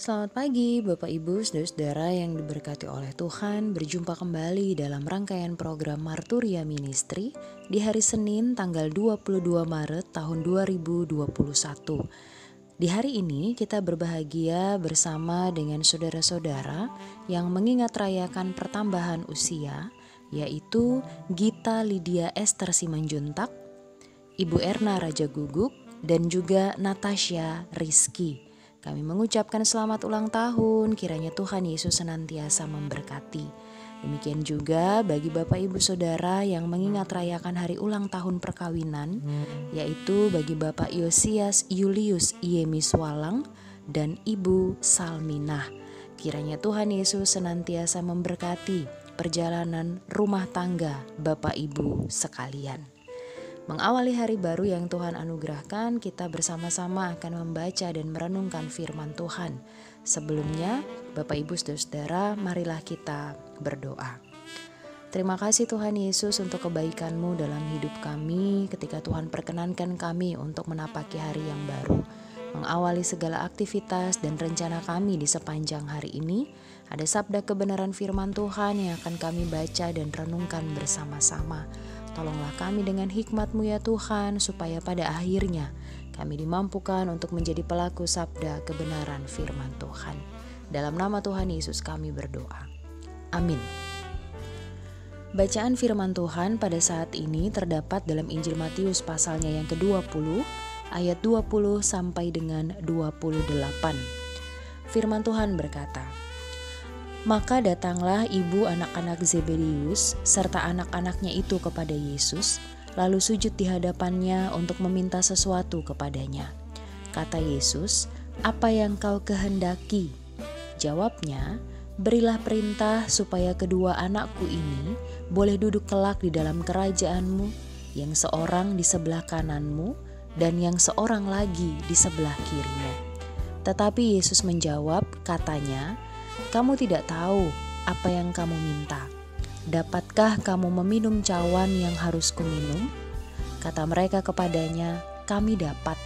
Selamat pagi Bapak Ibu Saudara-saudara yang diberkati oleh Tuhan Berjumpa kembali dalam rangkaian program Marturia Ministry Di hari Senin tanggal 22 Maret tahun 2021 Di hari ini kita berbahagia bersama dengan saudara-saudara Yang mengingat rayakan pertambahan usia Yaitu Gita Lydia Esther Simanjuntak Ibu Erna Raja Guguk dan juga Natasha Rizky. Kami mengucapkan selamat ulang tahun, kiranya Tuhan Yesus senantiasa memberkati. Demikian juga bagi Bapak Ibu Saudara yang mengingat rayakan hari ulang tahun perkawinan, yaitu bagi Bapak Yosias Julius Iemis Walang dan Ibu Salminah. Kiranya Tuhan Yesus senantiasa memberkati perjalanan rumah tangga Bapak Ibu sekalian. Mengawali hari baru yang Tuhan anugerahkan, kita bersama-sama akan membaca dan merenungkan firman Tuhan. Sebelumnya, Bapak Ibu Saudara, marilah kita berdoa. Terima kasih Tuhan Yesus untuk kebaikan-Mu dalam hidup kami ketika Tuhan perkenankan kami untuk menapaki hari yang baru. Mengawali segala aktivitas dan rencana kami di sepanjang hari ini, ada sabda kebenaran firman Tuhan yang akan kami baca dan renungkan bersama-sama. Tolonglah kami dengan hikmat-Mu ya Tuhan, supaya pada akhirnya kami dimampukan untuk menjadi pelaku sabda kebenaran firman Tuhan. Dalam nama Tuhan Yesus kami berdoa. Amin. Bacaan firman Tuhan pada saat ini terdapat dalam Injil Matius pasalnya yang ke-20 ayat 20 sampai dengan 28. Firman Tuhan berkata, maka datanglah ibu anak-anak Zebedius serta anak-anaknya itu kepada Yesus, lalu sujud di hadapannya untuk meminta sesuatu kepadanya. Kata Yesus, "Apa yang kau kehendaki?" Jawabnya, "Berilah perintah supaya kedua anakku ini boleh duduk kelak di dalam kerajaanmu, yang seorang di sebelah kananmu dan yang seorang lagi di sebelah kirimu." Tetapi Yesus menjawab, katanya, kamu tidak tahu apa yang kamu minta. Dapatkah kamu meminum cawan yang harus kuminum? Kata mereka kepadanya, kami dapat.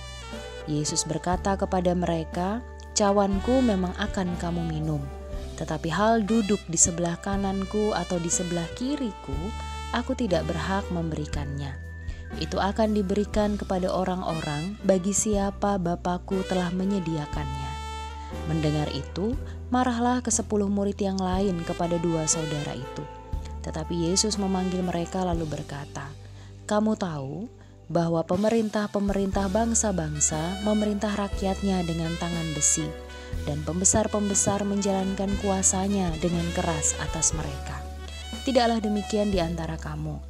Yesus berkata kepada mereka, cawanku memang akan kamu minum. Tetapi hal duduk di sebelah kananku atau di sebelah kiriku, aku tidak berhak memberikannya. Itu akan diberikan kepada orang-orang bagi siapa Bapakku telah menyediakannya. Mendengar itu, marahlah ke sepuluh murid yang lain kepada dua saudara itu. Tetapi Yesus memanggil mereka lalu berkata, Kamu tahu bahwa pemerintah-pemerintah bangsa-bangsa memerintah rakyatnya dengan tangan besi, dan pembesar-pembesar menjalankan kuasanya dengan keras atas mereka. Tidaklah demikian di antara kamu.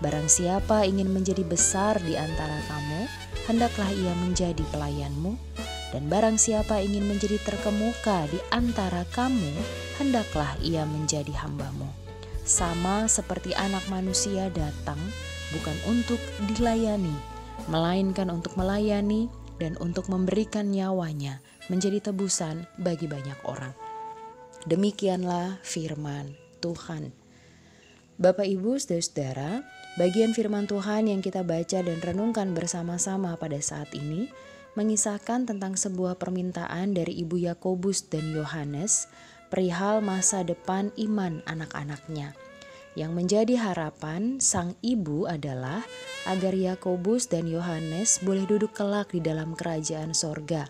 Barang siapa ingin menjadi besar di antara kamu, hendaklah ia menjadi pelayanmu, dan barang siapa ingin menjadi terkemuka di antara kamu, hendaklah ia menjadi hambamu. Sama seperti anak manusia datang bukan untuk dilayani, melainkan untuk melayani dan untuk memberikan nyawanya menjadi tebusan bagi banyak orang. Demikianlah firman Tuhan. Bapak Ibu Saudara-saudara, bagian firman Tuhan yang kita baca dan renungkan bersama-sama pada saat ini mengisahkan tentang sebuah permintaan dari ibu Yakobus dan Yohanes perihal masa depan iman anak-anaknya. Yang menjadi harapan sang ibu adalah agar Yakobus dan Yohanes boleh duduk kelak di dalam kerajaan sorga,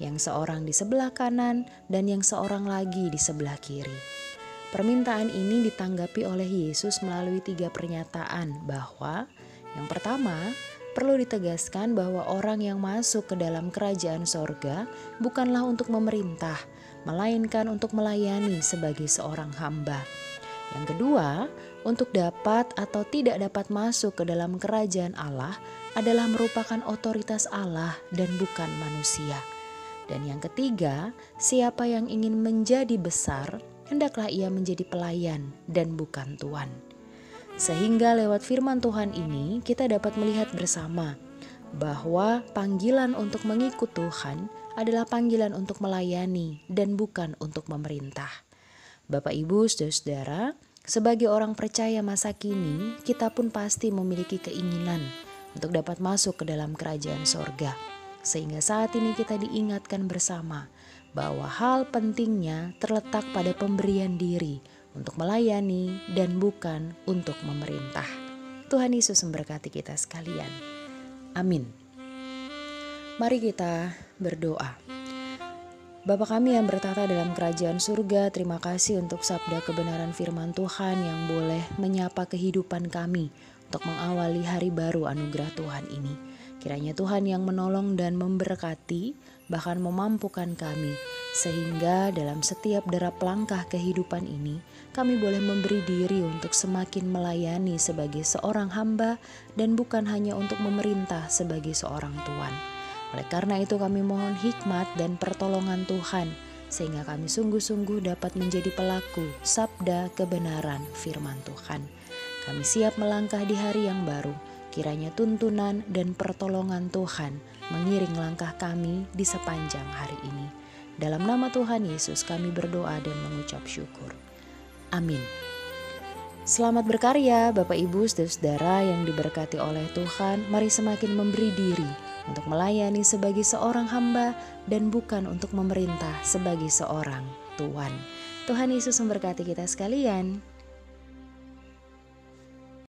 yang seorang di sebelah kanan dan yang seorang lagi di sebelah kiri. Permintaan ini ditanggapi oleh Yesus melalui tiga pernyataan bahwa yang pertama, Perlu ditegaskan bahwa orang yang masuk ke dalam kerajaan sorga bukanlah untuk memerintah, melainkan untuk melayani sebagai seorang hamba. Yang kedua, untuk dapat atau tidak dapat masuk ke dalam kerajaan Allah adalah merupakan otoritas Allah dan bukan manusia. Dan yang ketiga, siapa yang ingin menjadi besar, hendaklah ia menjadi pelayan dan bukan tuan. Sehingga lewat firman Tuhan ini kita dapat melihat bersama bahwa panggilan untuk mengikut Tuhan adalah panggilan untuk melayani dan bukan untuk memerintah. Bapak Ibu, Saudara-saudara, sebagai orang percaya masa kini, kita pun pasti memiliki keinginan untuk dapat masuk ke dalam kerajaan sorga. Sehingga saat ini kita diingatkan bersama bahwa hal pentingnya terletak pada pemberian diri untuk melayani dan bukan untuk memerintah. Tuhan Yesus memberkati kita sekalian. Amin. Mari kita berdoa. Bapa kami yang bertata dalam kerajaan surga, terima kasih untuk sabda kebenaran firman Tuhan yang boleh menyapa kehidupan kami untuk mengawali hari baru anugerah Tuhan ini. Kiranya Tuhan yang menolong dan memberkati, bahkan memampukan kami, sehingga dalam setiap derap langkah kehidupan ini, kami boleh memberi diri untuk semakin melayani sebagai seorang hamba dan bukan hanya untuk memerintah sebagai seorang tuan. Oleh karena itu kami mohon hikmat dan pertolongan Tuhan sehingga kami sungguh-sungguh dapat menjadi pelaku sabda kebenaran firman Tuhan. Kami siap melangkah di hari yang baru, kiranya tuntunan dan pertolongan Tuhan mengiring langkah kami di sepanjang hari ini. Dalam nama Tuhan Yesus kami berdoa dan mengucap syukur. Amin. Selamat berkarya Bapak Ibu saudara yang diberkati oleh Tuhan. Mari semakin memberi diri untuk melayani sebagai seorang hamba dan bukan untuk memerintah sebagai seorang tuan. Tuhan Yesus memberkati kita sekalian.